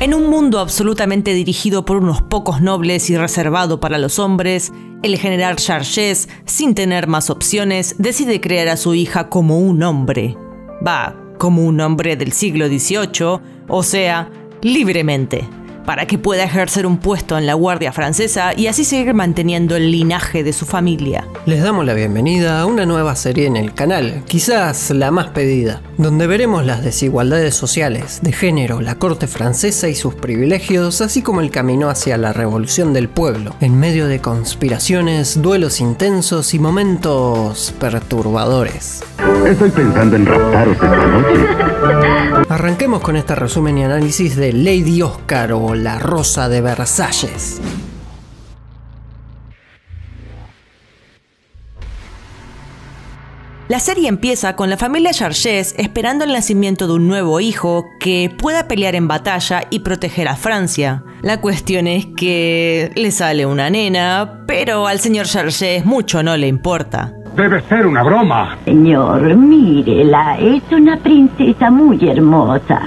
En un mundo absolutamente dirigido por unos pocos nobles y reservado para los hombres, el general Charges, sin tener más opciones, decide crear a su hija como un hombre. Va, como un hombre del siglo XVIII, o sea, libremente para que pueda ejercer un puesto en la Guardia Francesa y así seguir manteniendo el linaje de su familia. Les damos la bienvenida a una nueva serie en el canal, quizás la más pedida, donde veremos las desigualdades sociales, de género, la corte francesa y sus privilegios, así como el camino hacia la revolución del pueblo, en medio de conspiraciones, duelos intensos y momentos perturbadores. Estoy pensando en raptaros esta noche. Arranquemos con este resumen y análisis de Lady Oscar o La Rosa de Versalles. La serie empieza con la familia Charges esperando el nacimiento de un nuevo hijo que pueda pelear en batalla y proteger a Francia. La cuestión es que le sale una nena, pero al señor Charges mucho no le importa. Debe ser una broma. Señor, mírela, es una princesa muy hermosa.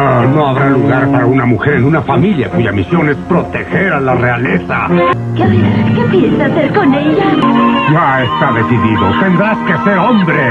Ah, no habrá lugar para una mujer en una familia cuya misión es proteger a la realeza. ¿Qué, qué piensa hacer con ella? Ya está decidido. Tendrás que ser hombre.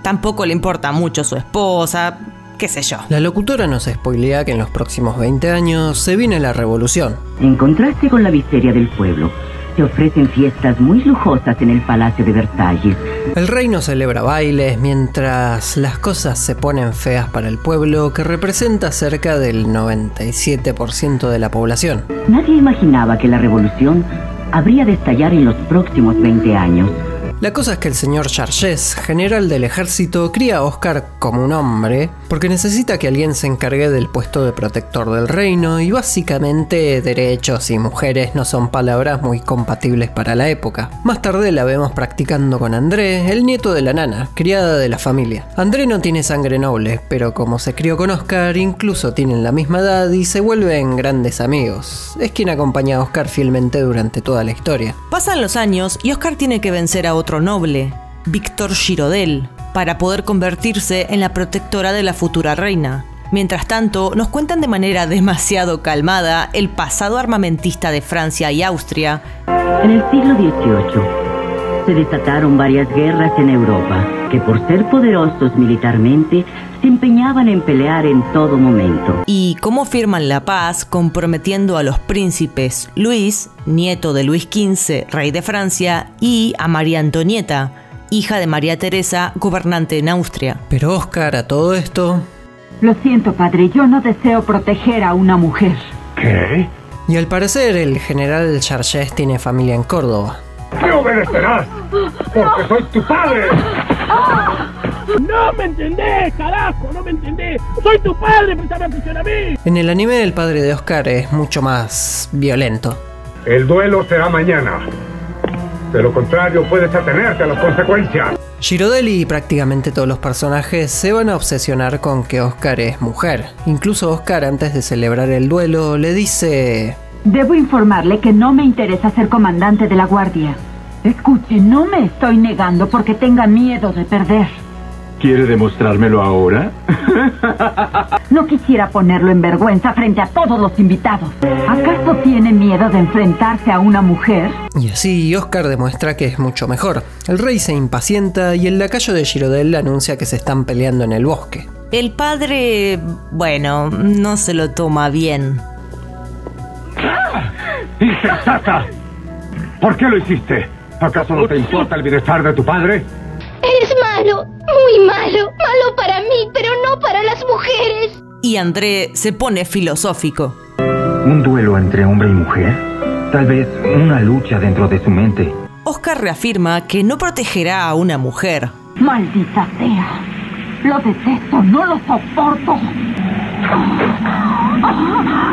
Tampoco le importa mucho su esposa, qué sé yo. La locutora nos spoilea que en los próximos 20 años se viene la revolución. En contraste con la miseria del pueblo, se ofrecen fiestas muy lujosas en el Palacio de Versalles. El reino celebra bailes mientras las cosas se ponen feas para el pueblo que representa cerca del 97% de la población. Nadie imaginaba que la revolución habría de estallar en los próximos 20 años. La cosa es que el señor Charges, general del ejército, cría a Oscar como un hombre porque necesita que alguien se encargue del puesto de protector del reino y básicamente derechos y mujeres no son palabras muy compatibles para la época. Más tarde la vemos practicando con André, el nieto de la nana, criada de la familia. André no tiene sangre noble, pero como se crió con Oscar, incluso tienen la misma edad y se vuelven grandes amigos. Es quien acompaña a Oscar fielmente durante toda la historia. Pasan los años y Oscar tiene que vencer a otro noble, Víctor Girodel, para poder convertirse en la protectora de la futura reina. Mientras tanto, nos cuentan de manera demasiado calmada el pasado armamentista de Francia y Austria. En el siglo XVIII se desataron varias guerras en Europa que por ser poderosos militarmente se empeñaban en pelear en todo momento. Y cómo firman la paz comprometiendo a los príncipes Luis, nieto de Luis XV, rey de Francia, y a María Antonieta, hija de María Teresa, gobernante en Austria. Pero Oscar, a todo esto, Lo siento, padre, yo no deseo proteger a una mujer. ¿Qué? y al parecer el general Charges tiene familia en Córdoba. ¡Me obedecerás! ¡Porque soy tu padre! No me entendés, carajo, no me entendés. Soy tu padre, prestame atención a mí. En el anime el padre de Oscar es mucho más violento. El duelo será mañana. De lo contrario, puedes atenerte a las consecuencias. Girodelli y prácticamente todos los personajes se van a obsesionar con que Oscar es mujer. Incluso Oscar antes de celebrar el duelo le dice... Debo informarle que no me interesa ser comandante de la guardia. Escuche, no me estoy negando porque tenga miedo de perder. ¿Quiere demostrármelo ahora? No quisiera ponerlo en vergüenza frente a todos los invitados. ¿Acaso tiene miedo de enfrentarse a una mujer? Y así Oscar demuestra que es mucho mejor. El rey se impacienta y el lacayo de Girodel anuncia que se están peleando en el bosque. El padre, bueno, no se lo toma bien. ¡Insensata! ¿Por qué lo hiciste? ¿Acaso no te importa el bienestar de tu padre? Eres malo, muy malo, malo para mí, pero no para las mujeres. Y André se pone filosófico. ¿Un duelo entre hombre y mujer? Tal vez una lucha dentro de su mente. Oscar reafirma que no protegerá a una mujer. Maldita sea. Lo detesto, no lo soporto.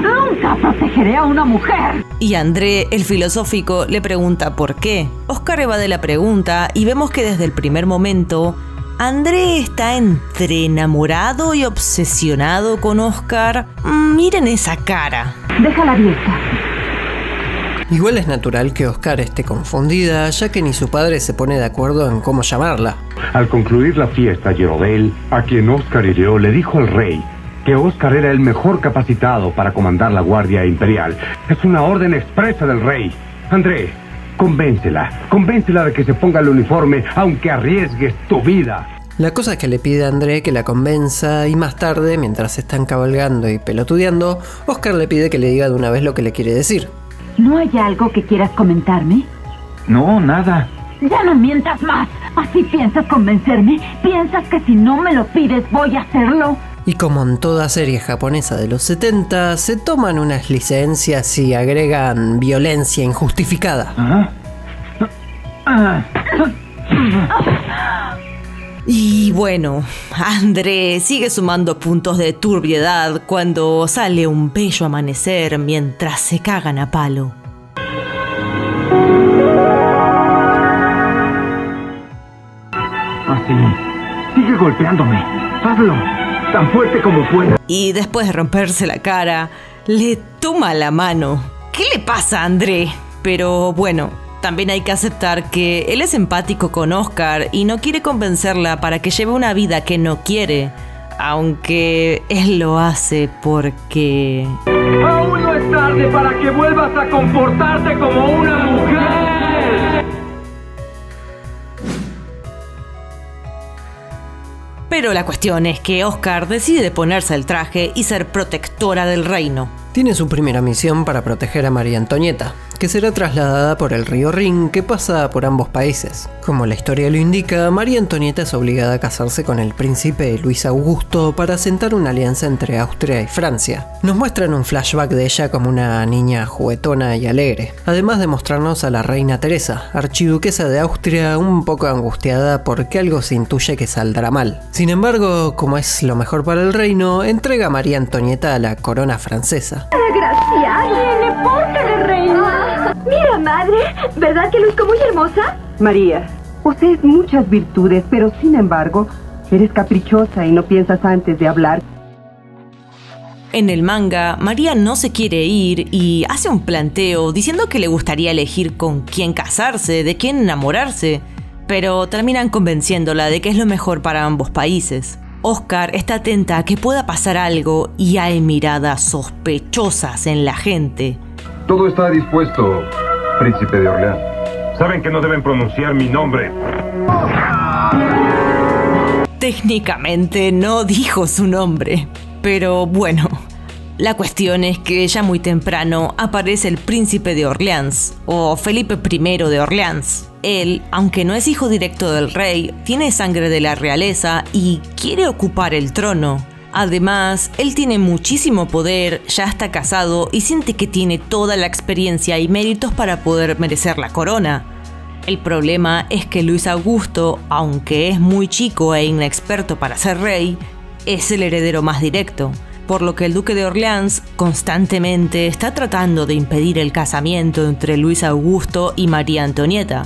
Nunca protegeré a una mujer. Y André, el filosófico, le pregunta por qué. Oscar evade la pregunta y vemos que desde el primer momento André está entre enamorado y obsesionado con Oscar. Miren esa cara. Déjala abierta. Igual es natural que Oscar esté confundida, ya que ni su padre se pone de acuerdo en cómo llamarla. Al concluir la fiesta, Girodel, a quien Oscar hirió, le dijo al rey que Oscar era el mejor capacitado para comandar la Guardia Imperial. Es una orden expresa del rey. André, convéncela. Convéncela de que se ponga el uniforme aunque arriesgues tu vida. La cosa es que le pide a André que la convenza y más tarde, mientras están cabalgando y pelotudeando, Oscar le pide que le diga de una vez lo que le quiere decir. ¿No hay algo que quieras comentarme? No, nada. Ya no mientas más. ¿Así piensas convencerme? ¿Piensas que si no me lo pides voy a hacerlo? Y como en toda serie japonesa de los 70, se toman unas licencias y agregan violencia injustificada. ¿Ah? Ah. Y bueno, André sigue sumando puntos de turbiedad cuando sale un bello amanecer mientras se cagan a palo. Así. Sigue golpeándome. Hazlo. Tan fuerte como puedas. Y después de romperse la cara, le toma la mano. ¿Qué le pasa a André? Pero bueno, también hay que aceptar que él es empático con Oscar y no quiere convencerla para que lleve una vida que no quiere, aunque él lo hace porque... Aún no es tarde para que vuelvas a comportarte como una mujer. Pero la cuestión es que Oscar decide ponerse el traje y ser protectora del reino. Tiene su primera misión para proteger a María Antonieta, que será trasladada por el río Rin que pasa por ambos países. Como la historia lo indica, María Antonieta es obligada a casarse con el príncipe Luis Augusto para asentar una alianza entre Austria y Francia. Nos muestran un flashback de ella como una niña juguetona y alegre, además de mostrarnos a la reina Teresa, archiduquesa de Austria, un poco angustiada porque algo se intuye que saldrá mal. Sin embargo, como es lo mejor para el reino, entrega a María Antonieta a la corona francesa. Desgraciado. Pórtale, reina. Mira, madre. ¿Verdad que luzco muy hermosa? María, posees muchas virtudes, pero sin embargo, eres caprichosa y no piensas antes de hablar. En el manga, María no se quiere ir y hace un planteo diciendo que le gustaría elegir con quién casarse, de quién enamorarse, pero terminan convenciéndola de que es lo mejor para ambos países. Oscar está atenta a que pueda pasar algo y hay miradas sospechosas en la gente. Todo está dispuesto, príncipe de Orleans. Saben que no deben pronunciar mi nombre. Técnicamente no dijo su nombre, pero bueno. La cuestión es que ya muy temprano aparece el príncipe de Orleans, o Felipe I de Orleans. Él, aunque no es hijo directo del rey, tiene sangre de la realeza y quiere ocupar el trono. Además, él tiene muchísimo poder, ya está casado y siente que tiene toda la experiencia y méritos para poder merecer la corona. El problema es que Luis Augusto, aunque es muy chico e inexperto para ser rey, es el heredero más directo, por lo que el duque de Orleans constantemente está tratando de impedir el casamiento entre Luis Augusto y María Antonieta.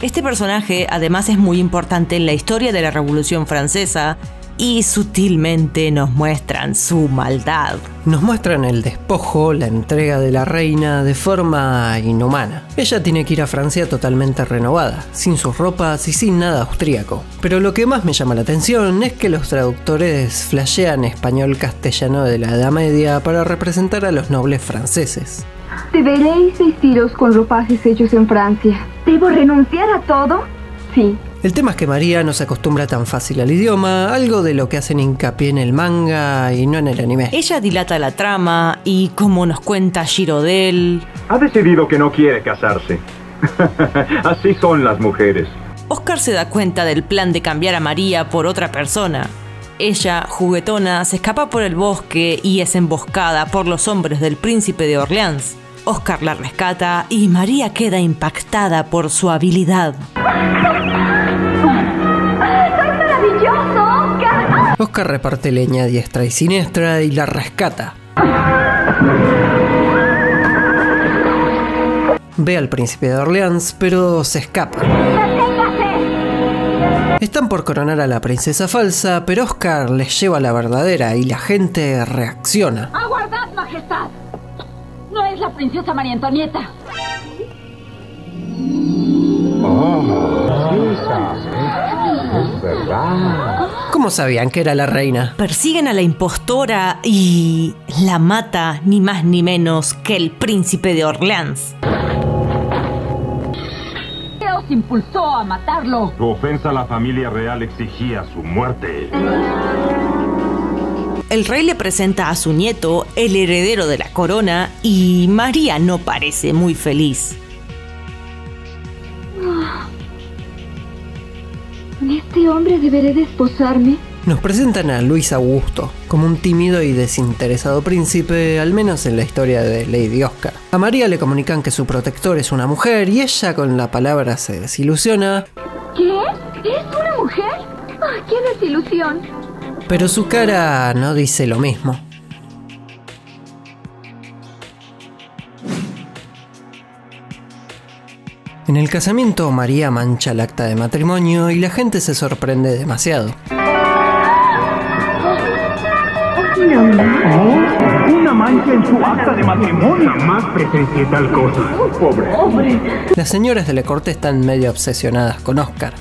Este personaje además es muy importante en la historia de la Revolución Francesa y sutilmente nos muestran su maldad. Nos muestran el despojo, la entrega de la reina de forma inhumana. Ella tiene que ir a Francia totalmente renovada, sin sus ropas y sin nada austríaco. Pero lo que más me llama la atención es que los traductores flashean español-castellano de la Edad Media para representar a los nobles franceses. Deberéis vestiros con ropajes hechos en Francia. ¿Debo renunciar a todo? Sí. El tema es que María no se acostumbra tan fácil al idioma, algo de lo que hacen hincapié en el manga y no en el anime. Ella dilata la trama y como nos cuenta Girodel, Ha decidido que no quiere casarse. Así son las mujeres. Oscar se da cuenta del plan de cambiar a María por otra persona. Ella, juguetona, se escapa por el bosque y es emboscada por los hombres del príncipe de Orleans. Oscar la rescata y María queda impactada por su habilidad. Oscar! Reparte leña a diestra y siniestra y la rescata. Ve al príncipe de Orleans, pero se escapa. Están por coronar a la princesa falsa, pero Oscar les lleva a la verdadera y la gente reacciona. ¡Aguardad, majestad! No es la princesa María Antonieta. Es verdad. ¿Cómo sabían que era la reina? Persiguen a la impostora y la mata ni más ni menos que el príncipe de Orleans. ¿Qué os impulsó a matarlo? Su ofensa a la familia real exigía su muerte. El rey le presenta a su nieto, el heredero de la corona, y María no parece muy feliz. Este hombre deberé desposarme? Nos presentan a Luis Augusto como un tímido y desinteresado príncipe, al menos en la historia de Lady Oscar. A María le comunican que su protector es una mujer y ella con la palabra se desilusiona, ¿Qué? ¿Es una mujer? ¡Ah, qué desilusión! pero su cara no dice lo mismo. En el casamiento María mancha el acta de matrimonio y la gente se sorprende demasiado. Una mancha en su acta de matrimonio. Jamás presencié tal cosa. Pobre. Las señoras de la corte están medio obsesionadas con Oscar.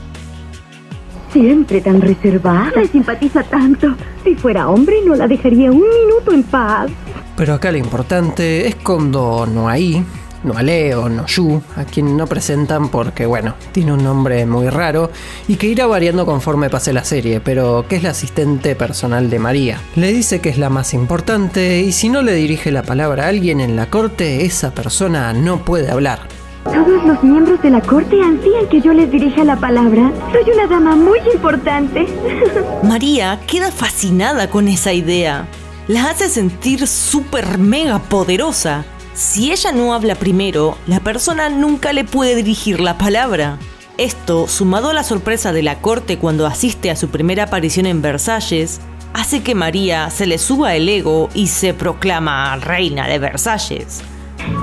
Siempre tan reservada. Me simpatiza tanto. Si fuera hombre no la dejaría un minuto en paz. Pero acá lo importante es cuando Noaí, Noalé o Noyu, a quien no presentan porque, bueno, tiene un nombre muy raro y que irá variando conforme pase la serie, pero que es la asistente personal de María. Le dice que es la más importante y si no le dirige la palabra a alguien en la corte, esa persona no puede hablar. Todos los miembros de la corte ansían que yo les dirija la palabra. Soy una dama muy importante. María queda fascinada con esa idea. La hace sentir súper mega poderosa. Si ella no habla primero, la persona nunca le puede dirigir la palabra. Esto, sumado a la sorpresa de la corte cuando asiste a su primera aparición en Versalles, hace que María se le suba el ego y se proclama reina de Versalles.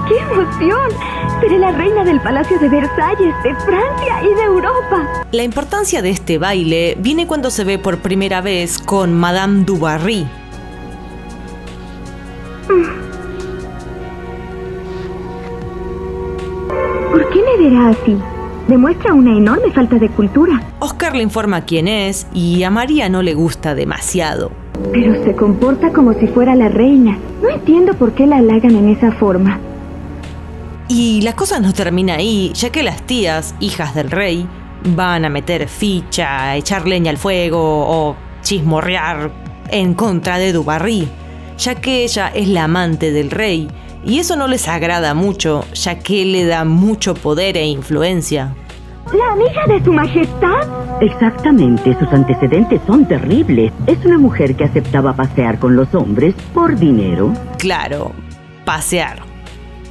¡Qué emoción! Seré la reina del Palacio de Versalles, de Francia y de Europa. La importancia de este baile viene cuando se ve por primera vez con Madame du Barry. ¿Por qué me verá así? Demuestra una enorme falta de cultura. Oscar le informa quién es y a María no le gusta demasiado. Pero se comporta como si fuera la reina. No entiendo por qué la halagan en esa forma. Y la cosa no termina ahí, ya que las tías, hijas del rey, van a meter ficha, echar leña al fuego o chismorrear en contra de Dubarry, ya que ella es la amante del rey, y eso no les agrada mucho, ya que le da mucho poder e influencia. ¿La amiga de su majestad? Exactamente, sus antecedentes son terribles. Es una mujer que aceptaba pasear con los hombres por dinero. Claro, pasear.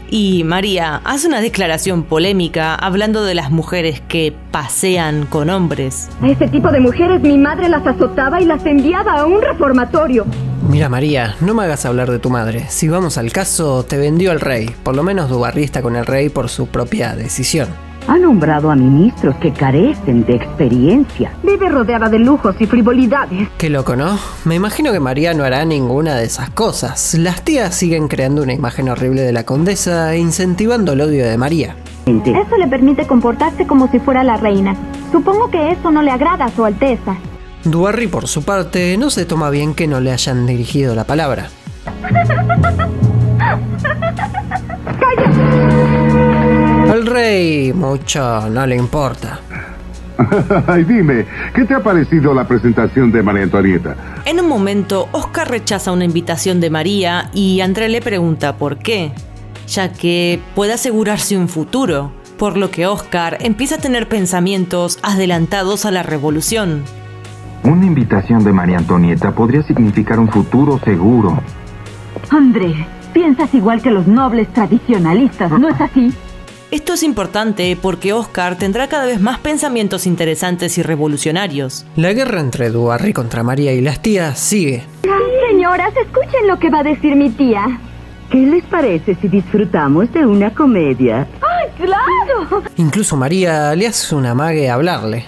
Y María hace una declaración polémica hablando de las mujeres que pasean con hombres. A ese tipo de mujeres mi madre las azotaba y las enviaba a un reformatorio. Mira María, no me hagas hablar de tu madre. Si vamos al caso, te vendió al rey. Por lo menos Dubarry está con el rey por su propia decisión. Ha nombrado a ministros que carecen de experiencia. Vive rodeada de lujos y frivolidades. Qué loco, ¿no? Me imagino que María no hará ninguna de esas cosas. Las tías siguen creando una imagen horrible de la condesa e incentivando el odio de María. Eso le permite comportarse como si fuera la reina. Supongo que eso no le agrada a su alteza. Dubarry, por su parte, no se toma bien que no le hayan dirigido la palabra. Al rey mucho no le importa. Ay, dime, ¿qué te ha parecido la presentación de María Antonieta? En un momento, Oscar rechaza una invitación de María y André le pregunta por qué, ya que puede asegurarse un futuro, por lo que Oscar empieza a tener pensamientos adelantados a la revolución. Una invitación de María Antonieta podría significar un futuro seguro. André, piensas igual que los nobles tradicionalistas, ¿no es así? Esto es importante porque Oscar tendrá cada vez más pensamientos interesantes y revolucionarios. La guerra entre Dubarry contra María y las tías sigue. Señoras, escuchen lo que va a decir mi tía. ¿Qué les parece si disfrutamos de una comedia? ¡Ay, claro! Incluso María le hace una mague a hablarle.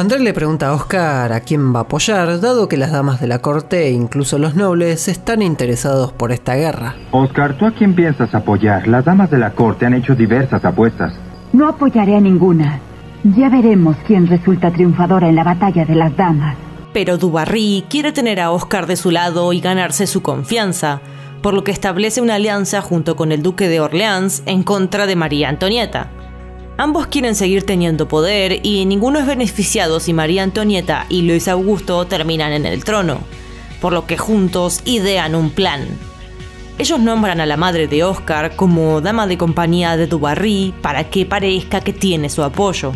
Buenos días, Lady Jules. André le pregunta a Oscar a quién va a apoyar, dado que las damas de la corte e incluso los nobles están interesados por esta guerra. Oscar, ¿tú a quién piensas apoyar? Las damas de la corte han hecho diversas apuestas. No apoyaré a ninguna. Ya veremos quién resulta triunfadora en la batalla de las damas. Pero Dubarry quiere tener a Oscar de su lado y ganarse su confianza, por lo que establece una alianza junto con el duque de Orleans en contra de María Antonieta. Ambos quieren seguir teniendo poder y ninguno es beneficiado si María Antonieta y Luis Augusto terminan en el trono, por lo que juntos idean un plan. Ellos nombran a la madre de Oscar como dama de compañía de Dubarry para que parezca que tiene su apoyo.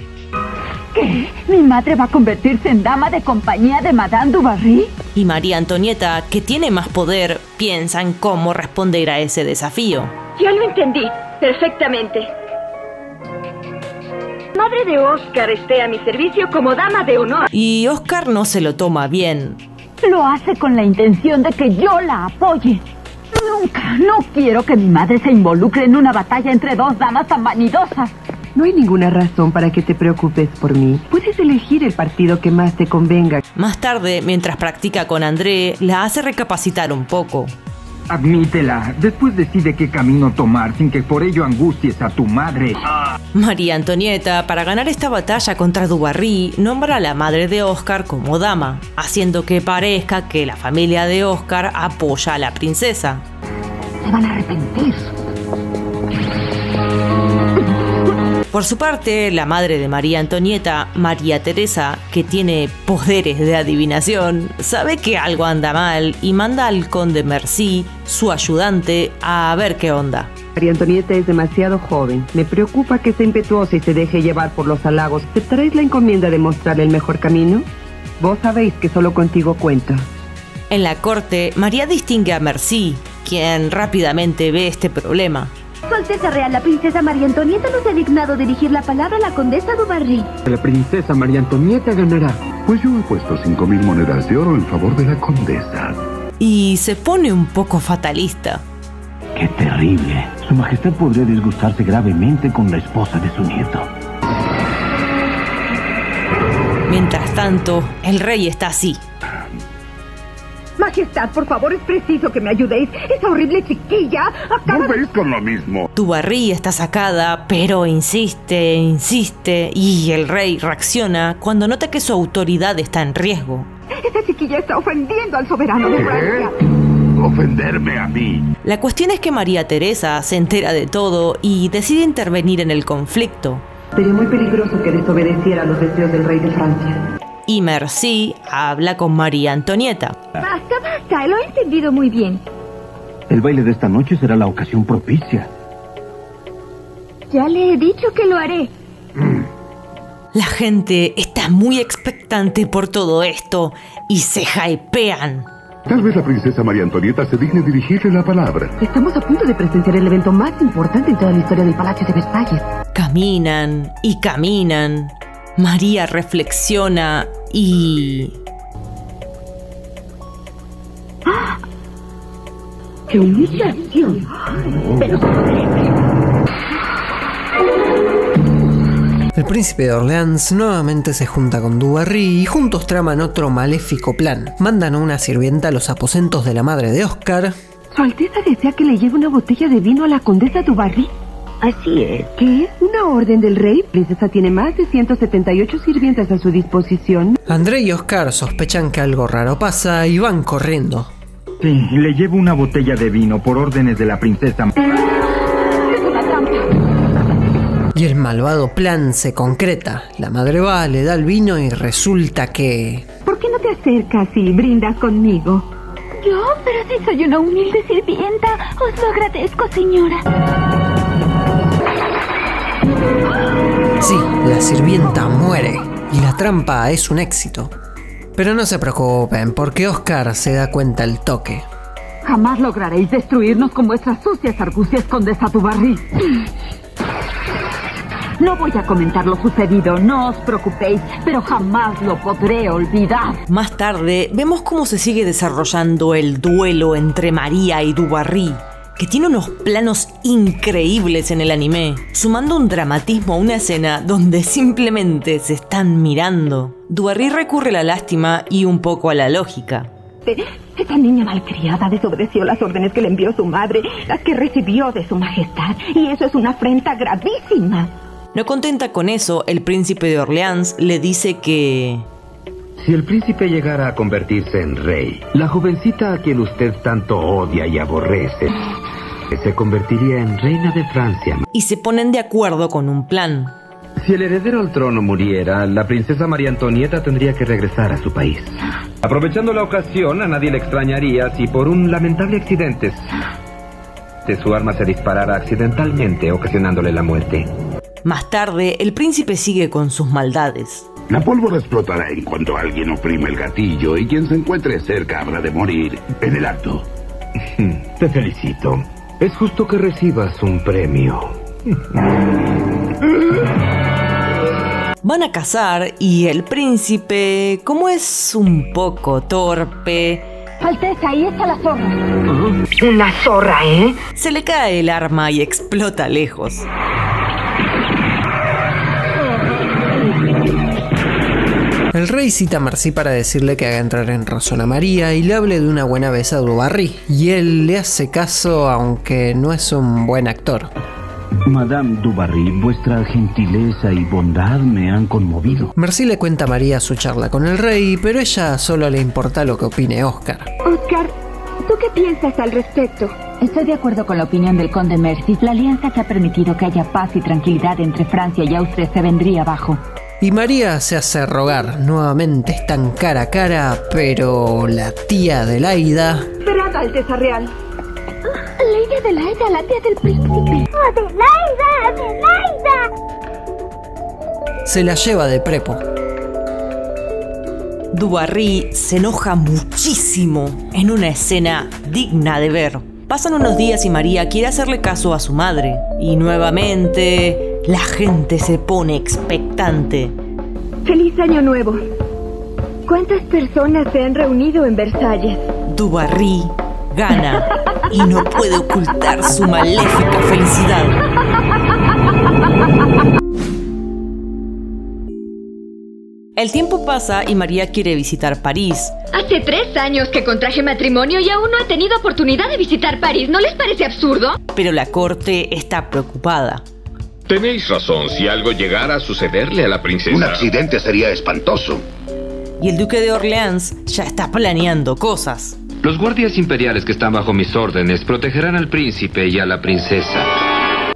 ¿Qué? ¿Mi madre va a convertirse en dama de compañía de Madame Dubarry? Y María Antonieta, que tiene más poder, piensa en cómo responder a ese desafío. Ya lo entendí perfectamente. Madre de Oscar esté a mi servicio como dama de honor. Y Oscar no se lo toma bien. Lo hace con la intención de que yo la apoye. Nunca, no quiero que mi madre se involucre en una batalla entre dos damas tan vanidosas. No hay ninguna razón para que te preocupes por mí. Puedes elegir el partido que más te convenga. Más tarde, mientras practica con André, la hace recapacitar un poco. Admítela. Después decide qué camino tomar sin que por ello angusties a tu madre. María Antonieta, para ganar esta batalla contra Dubarry, nombra a la madre de Oscar como dama, haciendo que parezca que la familia de Oscar apoya a la princesa. Se van a arrepentir. Por su parte, la madre de María Antonieta, María Teresa, que tiene poderes de adivinación, sabe que algo anda mal y manda al conde Merci, su ayudante, a ver qué onda. María Antonieta es demasiado joven. Me preocupa que sea impetuosa y se deje llevar por los halagos. ¿Aceptaréis la encomienda de mostrarle el mejor camino? Vos sabéis que solo contigo cuenta. En la corte, María distingue a Merci, quien rápidamente ve este problema. Su Alteza Real, la princesa María Antonieta no se ha dignado dirigir la palabra a la condesa Dubarry. La princesa María Antonieta ganará. Pues yo he puesto cinco mil monedas de oro en favor de la condesa. Y se pone un poco fatalista. ¡Qué terrible! Su Majestad podría disgustarse gravemente con la esposa de su nieto. Mientras tanto, el rey está así. Majestad, por favor, es preciso que me ayudéis. Esa horrible chiquilla acaba ¿No veis con lo mismo? Dubarry está sacada, pero insiste, insiste, y el rey reacciona cuando nota que su autoridad está en riesgo. Esa chiquilla está ofendiendo al soberano de Francia. Ofenderme a mí. La cuestión es que María Teresa se entera de todo y decide intervenir en el conflicto. Sería muy peligroso que desobedeciera los deseos del rey de Francia. Y Merci habla con María Antonieta. Basta, basta, lo he entendido muy bien. El baile de esta noche será la ocasión propicia. Ya le he dicho que lo haré. La gente está muy expectante por todo esto y se hypean. Tal vez la princesa María Antonieta se digne dirigirle la palabra. Estamos a punto de presenciar el evento más importante en toda la historia del Palacio de Versalles. Caminan y caminan. María reflexiona y... ¡Qué humillación! Pero El príncipe de Orleans nuevamente se junta con Dubarry y juntos traman otro maléfico plan. Mandan a una sirvienta a los aposentos de la madre de Oscar. Su Alteza desea que le lleve una botella de vino a la condesa Dubarry. Así es. ¿Qué? ¿Una orden del rey? La princesa tiene más de 178 sirvientas a su disposición. André y Oscar sospechan que algo raro pasa y van corriendo. Sí, le llevo una botella de vino por órdenes de la princesa. Es una trampa. Y el malvado plan se concreta. La madre va, le da el vino y resulta que... ¿Por qué no te acercas y brindas conmigo? Yo, pero si soy una humilde sirvienta, os lo agradezco, señora. Sí, la sirvienta muere y la trampa es un éxito. Pero no se preocupen, porque Oscar se da cuenta al toque. Jamás lograréis destruirnos con vuestras sucias argucias, condesa Dubarry. No voy a comentar lo sucedido, no os preocupéis, pero jamás lo podré olvidar. Más tarde, vemos cómo se sigue desarrollando el duelo entre María y Dubarry. Que tiene unos planos increíbles en el anime, sumando un dramatismo a una escena donde simplemente se están mirando. Duarry recurre a la lástima y un poco a la lógica. Esa niña malcriada desobedeció las órdenes que le envió su madre, las que recibió de su majestad, y eso es una afrenta gravísima. No contenta con eso, el príncipe de Orleans le dice que... Si el príncipe llegara a convertirse en rey, la jovencita a quien usted tanto odia y aborrece se convertiría en reina de Francia. Y se ponen de acuerdo con un plan. Si el heredero al trono muriera, la princesa María Antonieta tendría que regresar a su país. Aprovechando la ocasión, a nadie le extrañaría si por un lamentable accidente de su arma se disparara accidentalmente, ocasionándole la muerte. Más tarde, el príncipe sigue con sus maldades. La pólvora explotará en cuanto alguien oprime el gatillo y quien se encuentre cerca habrá de morir en el acto. Te felicito. Es justo que recibas un premio. Van a casar y el príncipe, como es un poco torpe, Alteza, ahí está la zorra. Una zorra, ¿eh? se le cae el arma y explota lejos. El rey cita a Marcy para decirle que haga entrar en razón a María y le hable de una buena vez a Dubarry. Y él le hace caso aunque no es un buen actor. Madame Dubarry, vuestra gentileza y bondad me han conmovido. Marcy le cuenta a María su charla con el rey, pero ella solo le importa lo que opine Oscar. Oscar, ¿tú qué piensas al respecto? Estoy de acuerdo con la opinión del conde Mercy. La alianza que ha permitido que haya paz y tranquilidad entre Francia y Austria se vendría abajo. Y María se hace rogar. Nuevamente están cara a cara, pero la tía de Laida Esperad, Alteza Real. Lady Adelaida, la tía del príncipe. ¡Adelaida! ¡Adelaida! se la lleva de prepo. Dubarry se enoja muchísimo en una escena digna de ver. Pasan unos días y María quiere hacerle caso a su madre. Y nuevamente la gente se pone expectante. ¡Feliz Año Nuevo! ¿Cuántas personas se han reunido en Versalles? Dubarry gana y no puede ocultar su maléfica felicidad. El tiempo pasa y María quiere visitar París, Hace tres años que contraje matrimonio y aún no he tenido oportunidad de visitar París. ¿No les parece absurdo? pero la corte está preocupada. Tenéis razón, si algo llegara a sucederle a la princesa. Un accidente sería espantoso. Y el duque de Orleans ya está planeando cosas. Los guardias imperiales que están bajo mis órdenes protegerán al príncipe y a la princesa.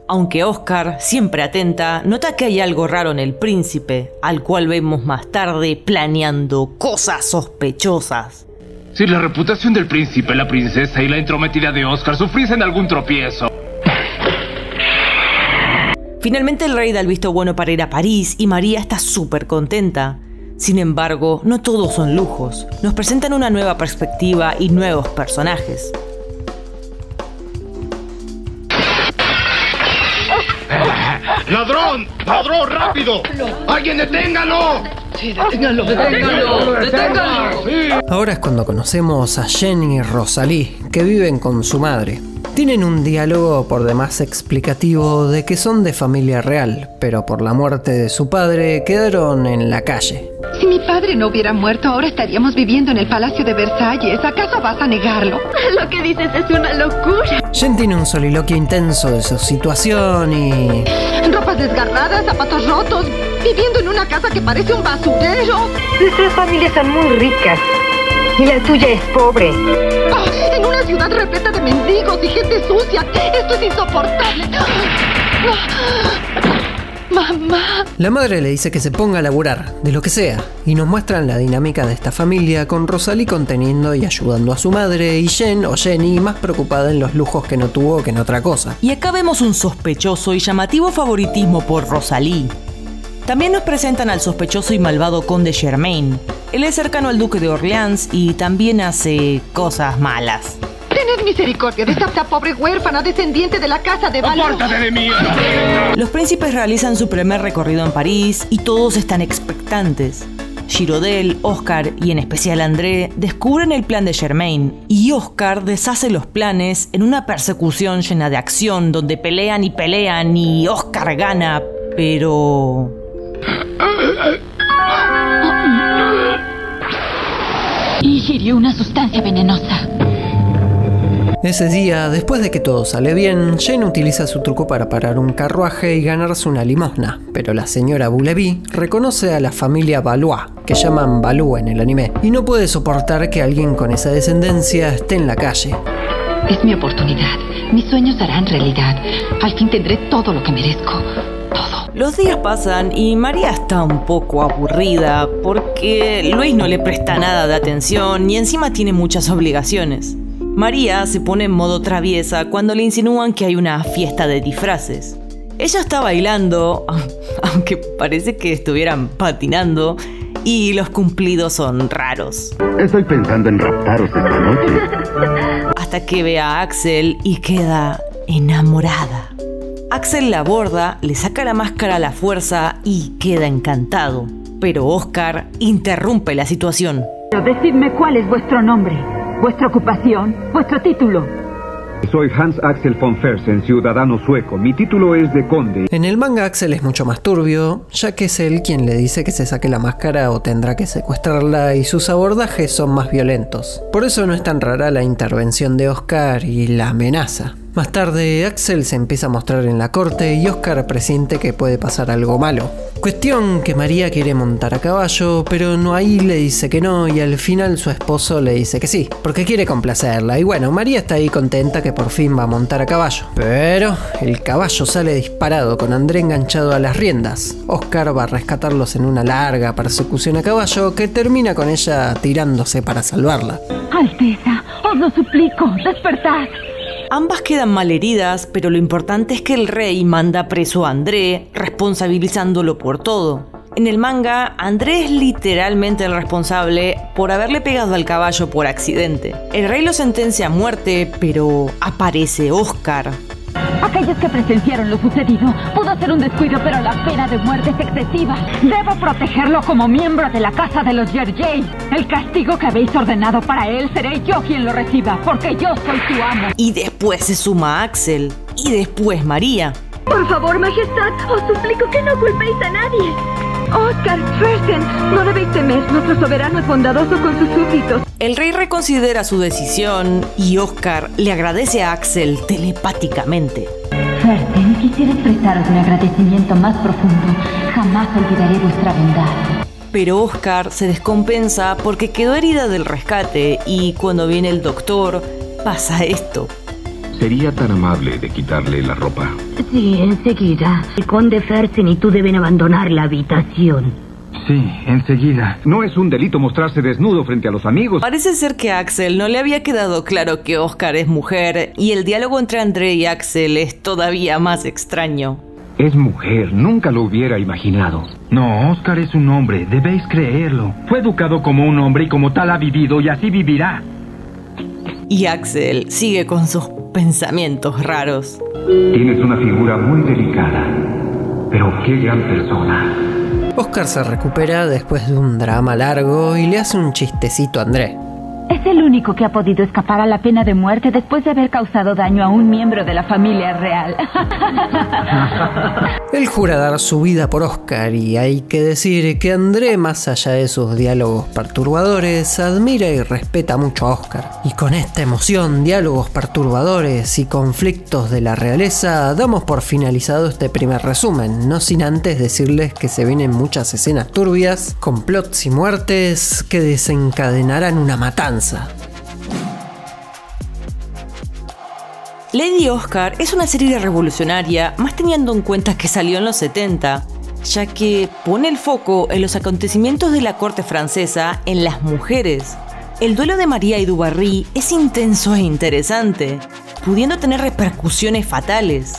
Aunque Oscar, siempre atenta, nota que hay algo raro en el príncipe, al cual vemos más tarde planeando cosas sospechosas. Si la reputación del príncipe, la princesa y la entrometida de Oscar sufriesen algún tropiezo. Finalmente el rey da el visto bueno para ir a París y María está súper contenta. Sin embargo, no todos son lujos. Nos presentan una nueva perspectiva y nuevos personajes. ¡Ladrón! ¡Ladrón, rápido! ¡Alguien deténgalo! Sí, deténgalo, deténgalo, deténgalo. Ahora es cuando conocemos a Jenny y Rosalie, que viven con su madre. Tienen un diálogo por demás explicativo de que son de familia real, pero por la muerte de su padre quedaron en la calle. Si mi padre no hubiera muerto, ahora estaríamos viviendo en el Palacio de Versalles. ¿Acaso vas a negarlo? Lo que dices es una locura. Jen tiene un soliloquio intenso de su situación y... Ropas desgarradas, zapatos rotos, viviendo en una casa que parece un basurero. Nuestras familias son muy ricas y la tuya es pobre. Ah, en una ciudad repleta de mendigos y gente sucia. Esto es insoportable. Mamá. La madre le dice que se ponga a laburar, de lo que sea, y nos muestran la dinámica de esta familia con Rosalie conteniendo y ayudando a su madre y Jen o Jenny más preocupada en los lujos que no tuvo que en otra cosa. Y acá vemos un sospechoso y llamativo favoritismo por Rosalie. También nos presentan al sospechoso y malvado conde Germain. Él es cercano al duque de Orleans y también hace cosas malas. Tened misericordia de esta pobre huérfana descendiente de la casa de Valo. ¡Apártate de mí! Los príncipes realizan su primer recorrido en París y todos están expectantes. Girodel, Oscar y en especial André descubren el plan de Germain y Oscar deshace los planes en una persecución llena de acción donde pelean y pelean y Oscar gana, pero... Ingirió una sustancia venenosa. Ese día, después de que todo sale bien, Jane utiliza su truco para parar un carruaje y ganarse una limosna, pero la señora Boulevi reconoce a la familia Valois, que llaman Balú en el anime, y no puede soportar que alguien con esa descendencia esté en la calle. Es mi oportunidad. Mis sueños harán realidad. Al fin tendré todo lo que merezco. Los días pasan y María está un poco aburrida porque Luis no le presta nada de atención y encima tiene muchas obligaciones. María se pone en modo traviesa cuando le insinúan que hay una fiesta de disfraces. Ella está bailando, aunque parece que estuvieran patinando, y los cumplidos son raros. Estoy pensando en raptaros esta noche. Hasta que ve a Axel y queda enamorada. Axel la aborda, le saca la máscara a la fuerza y queda encantado. Pero Oscar interrumpe la situación. Pero decidme cuál es vuestro nombre, vuestra ocupación, vuestro título. Soy Hans Axel von Fersen, ciudadano sueco. Mi título es de conde. En el manga Axel es mucho más turbio, ya que es él quien le dice que se saque la máscara o tendrá que secuestrarla y sus abordajes son más violentos. Por eso no es tan rara la intervención de Oscar y la amenaza. Más tarde, Axel se empieza a mostrar en la corte y Oscar presiente que puede pasar algo malo. Cuestión que María quiere montar a caballo, pero Noaí le dice que no y al final su esposo le dice que sí, porque quiere complacerla. Y bueno, María está ahí contenta que por fin va a montar a caballo. Pero el caballo sale disparado con André enganchado a las riendas. Oscar va a rescatarlos en una larga persecución a caballo que termina con ella tirándose para salvarla. Alteza, os lo suplico, despertad. Ambas quedan malheridas, pero lo importante es que el rey manda preso a André, responsabilizándolo por todo. En el manga, André es literalmente el responsable por haberle pegado al caballo por accidente. El rey lo sentencia a muerte, pero aparece Oscar, Aquellos que presenciaron lo sucedido pudo ser un descuido, pero la pena de muerte es excesiva. Debo protegerlo como miembro de la casa de los Yerjay. El castigo que habéis ordenado para él seré yo quien lo reciba, porque yo soy su amo. Y después se suma Axel. Y después María. Por favor, Majestad, os suplico que no culpéis a nadie. Oscar Fersen, no debéis temer. Nuestro soberano es bondadoso con sus súbditos. El rey reconsidera su decisión y Oscar le agradece a Axel telepáticamente. Fersen, quisiera expresaros mi agradecimiento más profundo. Jamás olvidaré vuestra bondad. Pero Oscar se descompensa porque quedó herida del rescate y cuando viene el doctor pasa esto. ¿Sería tan amable de quitarle la ropa? Sí, enseguida. El conde Fersen y tú deben abandonar la habitación. Sí, enseguida. No es un delito mostrarse desnudo frente a los amigos. Parece ser que a Axel no le había quedado claro que Oscar es mujer y el diálogo entre André y Axel es todavía más extraño. Es mujer, nunca lo hubiera imaginado. No, Oscar es un hombre, debéis creerlo. Fue educado como un hombre y como tal ha vivido y así vivirá. Y Axel sigue con sus pensamientos raros. Tienes una figura muy delicada, pero qué gran persona. Oscar se recupera después de un drama largo y le hace un chistecito a André. Es el único que ha podido escapar a la pena de muerte después de haber causado daño a un miembro de la familia real. Él jura dar su vida por Oscar y hay que decir que André, más allá de sus diálogos perturbadores, admira y respeta mucho a Oscar. Y con esta emoción, diálogos perturbadores y conflictos de la realeza, damos por finalizado este primer resumen, no sin antes decirles que se vienen muchas escenas turbias, complots y muertes que desencadenarán una matanza. Lady Oscar es una serie revolucionaria, más teniendo en cuenta que salió en los 70, ya que pone el foco en los acontecimientos de la corte francesa en las mujeres. El duelo de María y Dubarry es intenso e interesante, pudiendo tener repercusiones fatales.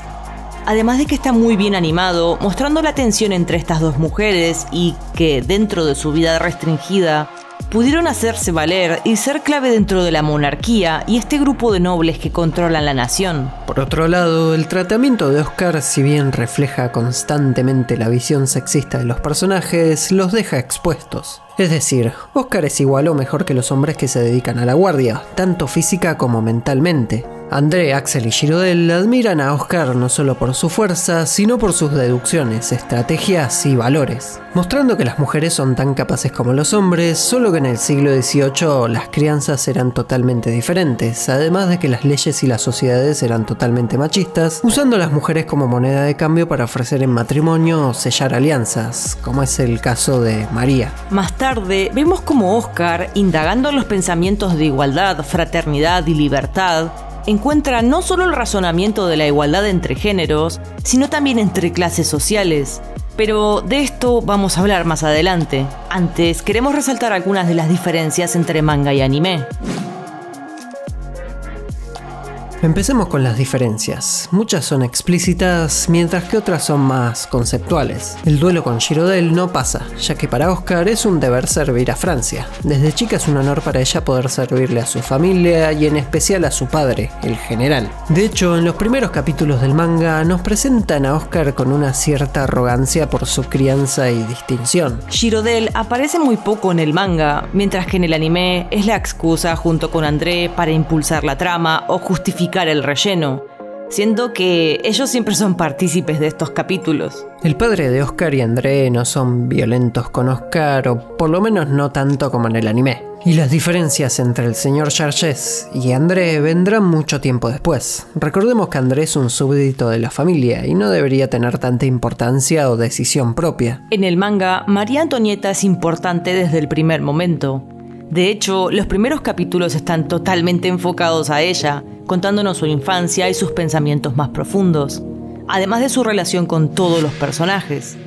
Además de que está muy bien animado, mostrando la tensión entre estas dos mujeres y que, dentro de su vida restringida, pudieron hacerse valer y ser clave dentro de la monarquía y este grupo de nobles que controlan la nación. Por otro lado, el tratamiento de Oscar, si bien refleja constantemente la visión sexista de los personajes, los deja expuestos. Es decir, Oscar es igual o mejor que los hombres que se dedican a la guardia, tanto física como mentalmente. André, Axel y Girodel admiran a Oscar no solo por su fuerza, sino por sus deducciones, estrategias y valores, mostrando que las mujeres son tan capaces como los hombres, solo que en el siglo XVIII las crianzas eran totalmente diferentes, además de que las leyes y las sociedades eran totalmente machistas, usando las mujeres como moneda de cambio para ofrecer en matrimonio o sellar alianzas, como es el caso de María. Más tarde, vemos como Oscar, indagando los pensamientos de igualdad, fraternidad y libertad, encuentra no solo el razonamiento de la igualdad entre géneros, sino también entre clases sociales. Pero de esto vamos a hablar más adelante. Antes, queremos resaltar algunas de las diferencias entre manga y anime. Empecemos con las diferencias. Muchas son explícitas, mientras que otras son más conceptuales. El duelo con Girodel no pasa, ya que para Oscar es un deber servir a Francia. Desde chica es un honor para ella poder servirle a su familia y en especial a su padre, el general. De hecho, en los primeros capítulos del manga nos presentan a Oscar con una cierta arrogancia por su crianza y distinción. Girodel aparece muy poco en el manga, mientras que en el anime es la excusa junto con André para impulsar la trama o justificar el relleno, siendo que ellos siempre son partícipes de estos capítulos. El padre de Oscar y André no son violentos con Oscar, o por lo menos no tanto como en el anime. Y las diferencias entre el señor Charges y André vendrán mucho tiempo después. Recordemos que André es un súbdito de la familia y no debería tener tanta importancia o decisión propia. En el manga, María Antonieta es importante desde el primer momento. De hecho, los primeros capítulos están totalmente enfocados a ella, contándonos su infancia y sus pensamientos más profundos, además de su relación con todos los personajes,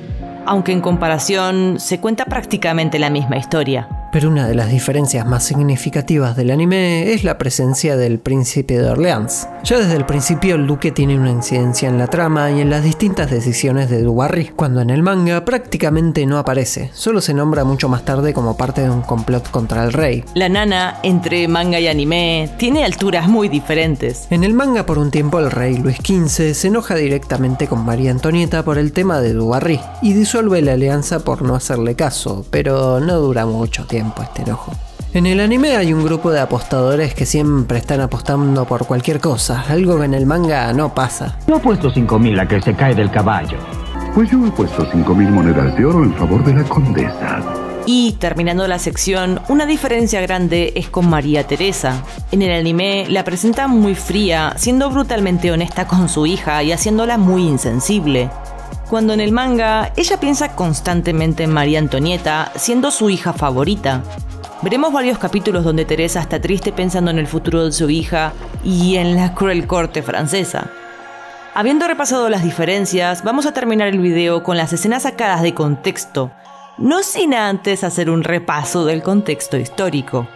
aunque en comparación se cuenta prácticamente la misma historia. Pero una de las diferencias más significativas del anime es la presencia del príncipe de Orleans. Ya desde el principio el duque tiene una incidencia en la trama y en las distintas decisiones de Dubarry, cuando en el manga prácticamente no aparece, solo se nombra mucho más tarde como parte de un complot contra el rey. La nana, entre manga y anime, tiene alturas muy diferentes. En el manga por un tiempo el rey Luis XV se enoja directamente con María Antonieta por el tema de Dubarry y disuelve la alianza por no hacerle caso, pero no dura mucho tiempo este enojo. En el anime hay un grupo de apostadores que siempre están apostando por cualquier cosa, algo que en el manga no pasa. No ha puesto 5000 a que se cae del caballo. Pues yo he puesto 5000 monedas de oro en favor de la condesa. Y terminando la sección, una diferencia grande es con María Teresa. En el anime la presentan muy fría, siendo brutalmente honesta con su hija y haciéndola muy insensible cuando en el manga ella piensa constantemente en María Antonieta, siendo su hija favorita. Veremos varios capítulos donde Teresa está triste pensando en el futuro de su hija y en la cruel corte francesa. Habiendo repasado las diferencias, vamos a terminar el video con las escenas sacadas de contexto, no sin antes hacer un repaso del contexto histórico.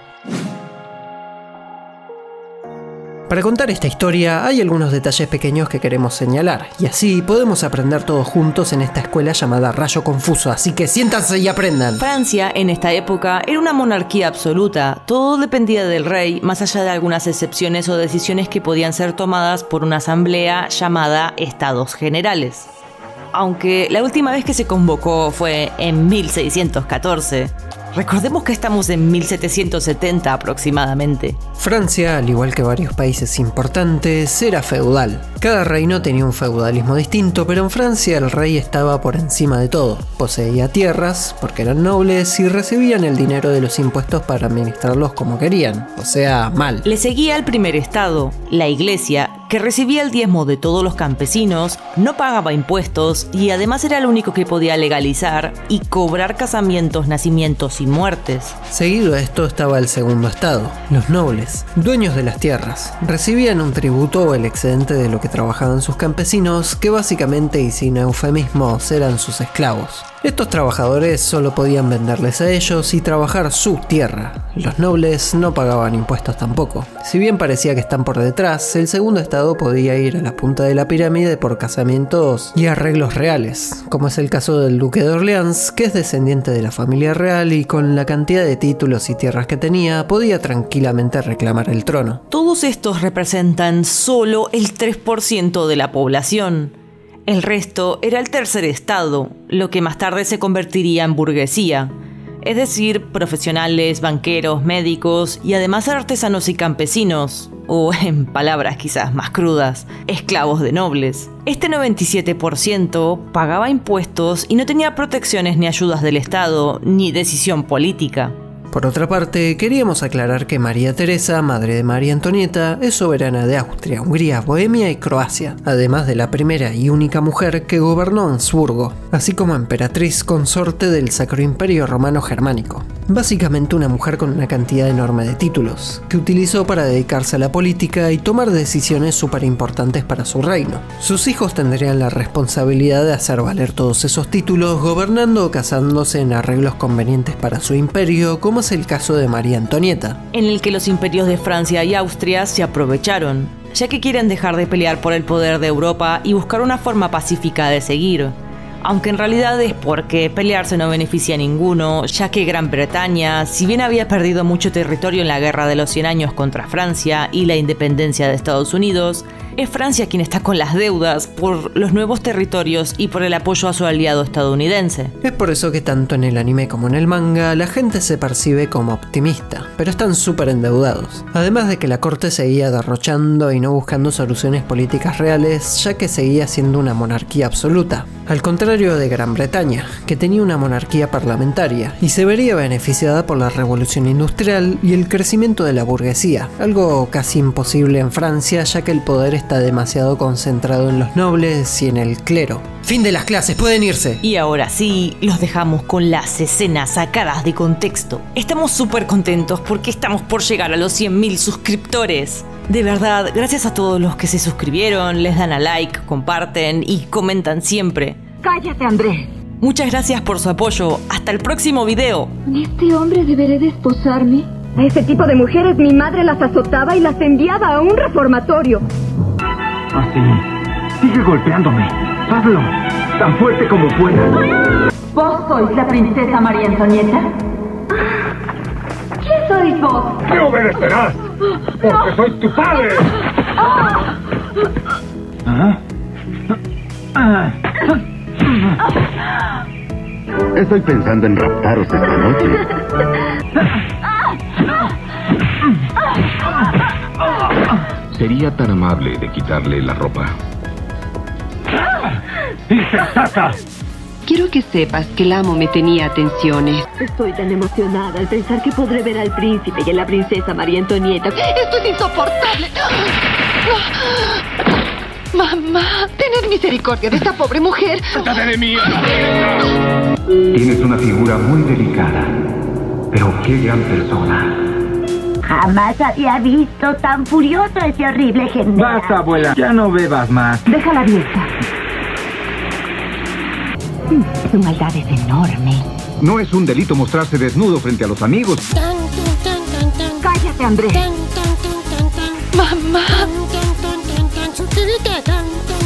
Para contar esta historia hay algunos detalles pequeños que queremos señalar, y así podemos aprender todos juntos en esta escuela llamada Rayo Confuso, así que siéntanse y aprendan. Francia en esta época era una monarquía absoluta, todo dependía del rey, más allá de algunas excepciones o decisiones que podían ser tomadas por una asamblea llamada Estados Generales. Aunque la última vez que se convocó fue en 1614, Recordemos que estamos en 1770 aproximadamente. Francia, al igual que varios países importantes, era feudal. Cada reino tenía un feudalismo distinto, pero en Francia el rey estaba por encima de todo. Poseía tierras, porque eran nobles, y recibían el dinero de los impuestos para administrarlos como querían, o sea, mal. Le seguía el primer estado, la iglesia, que recibía el diezmo de todos los campesinos, no pagaba impuestos y además era el único que podía legalizar y cobrar casamientos, nacimientos y muertes. Seguido a esto estaba el segundo estado, los nobles, dueños de las tierras. Recibían un tributo o el excedente de lo que trabajaban sus campesinos, que básicamente y sin eufemismos eran sus esclavos. Estos trabajadores solo podían venderles a ellos y trabajar su tierra. Los nobles no pagaban impuestos tampoco. Si bien parecía que están por detrás, el segundo estado podía ir a la punta de la pirámide por casamientos y arreglos reales, como es el caso del duque de Orleans, que es descendiente de la familia real y con la cantidad de títulos y tierras que tenía, podía tranquilamente reclamar el trono. Todos estos representan solo el 3% de la población. El resto era el tercer estado, lo que más tarde se convertiría en burguesía. es decir, profesionales, banqueros, médicos y además artesanos y campesinos, o en palabras quizás más crudas, esclavos de nobles. Este 97% pagaba impuestos y no tenía protecciones ni ayudas del Estado, ni decisión política. Por otra parte, queríamos aclarar que María Teresa, madre de María Antonieta, es soberana de Austria, Hungría, Bohemia y Croacia, además de la primera y única mujer que gobernó Habsburgo, así como emperatriz consorte del Sacro Imperio Romano Germánico. Básicamente una mujer con una cantidad enorme de títulos, que utilizó para dedicarse a la política y tomar decisiones súper importantes para su reino. Sus hijos tendrían la responsabilidad de hacer valer todos esos títulos, gobernando o casándose en arreglos convenientes para su imperio, como el caso de María Antonieta. En el que los imperios de Francia y Austria se aprovecharon, ya que quieren dejar de pelear por el poder de Europa y buscar una forma pacífica de seguir aunque en realidad es porque pelearse no beneficia a ninguno, ya que Gran Bretaña, si bien había perdido mucho territorio en la Guerra de los 100 años contra Francia y la independencia de Estados Unidos, es Francia quien está con las deudas por los nuevos territorios y por el apoyo a su aliado estadounidense. Es por eso que tanto en el anime como en el manga la gente se percibe como optimista, pero están súper endeudados. Además de que la corte seguía derrochando y no buscando soluciones políticas reales, ya que seguía siendo una monarquía absoluta. Al contrario de Gran Bretaña, que tenía una monarquía parlamentaria y se vería beneficiada por la revolución industrial y el crecimiento de la burguesía, algo casi imposible en Francia ya que el poder está demasiado concentrado en los nobles y en el clero. Fin de las clases, pueden irse. Y ahora sí, los dejamos con las escenas sacadas de contexto. Estamos súper contentos porque estamos por llegar a los 100.000 suscriptores. De verdad, gracias a todos los que se suscribieron, les dan a like, comparten y comentan siempre. Cállate, Andrés. Muchas gracias por su apoyo. Hasta el próximo video. ¿Este hombre deberé desposarme? A ese tipo de mujeres mi madre las azotaba y las enviaba a un reformatorio. Así. Sigue golpeándome. Hazlo. Tan fuerte como puedas. ¿Vos sois la princesa María Antonieta? ¿Quién sois vos? ¡Me obedecerás! ¡Porque soy tu padre! ¿Ah? Ah. Estoy pensando en raptaros esta noche. Sería tan amable de quitarle la ropa. ¡Insensata! Quiero que sepas que el amo me tenía atenciones. Estoy tan emocionada al pensar que podré ver al príncipe y a la princesa María Antonieta. Esto es insoportable. Mamá, tened misericordia de esta pobre mujer. ¡Suéltate de mí! Tienes una figura muy delicada. Pero qué gran persona. Jamás había visto tan furioso ese horrible general. Basta, abuela. Ya no bebas más. Déjala abierta. Su maldad es enorme. No es un delito mostrarse desnudo frente a los amigos. Cállate, Andrés. Mamá.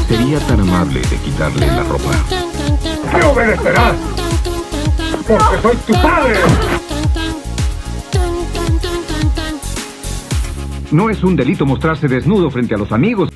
Sería tan amable de quitarle la ropa. ¡Me obedecerás! ¡Porque soy tu padre! No es un delito mostrarse desnudo frente a los amigos.